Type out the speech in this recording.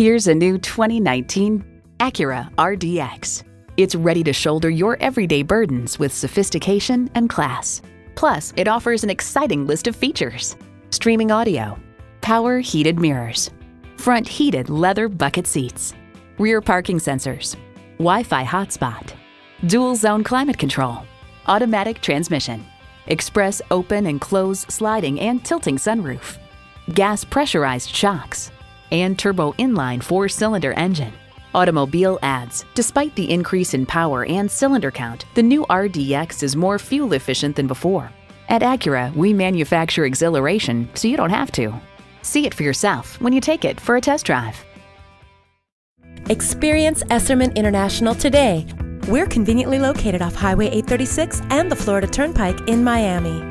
Here's a new 2019 Acura RDX. It's ready to shoulder your everyday burdens with sophistication and class. Plus, it offers an exciting list of features. Streaming audio, power heated mirrors, front heated leather bucket seats, rear parking sensors, Wi-Fi hotspot, dual zone climate control, automatic transmission, express open and close sliding and tilting sunroof, gas pressurized shocks, and turbo inline four cylinder engine. Automobile adds, despite the increase in power and cylinder count, the new RDX is more fuel efficient than before. At Acura, we manufacture exhilaration so you don't have to. See it for yourself when you take it for a test drive. Experience Esserman International today. We're conveniently located off Highway 836 and the Florida Turnpike in Miami.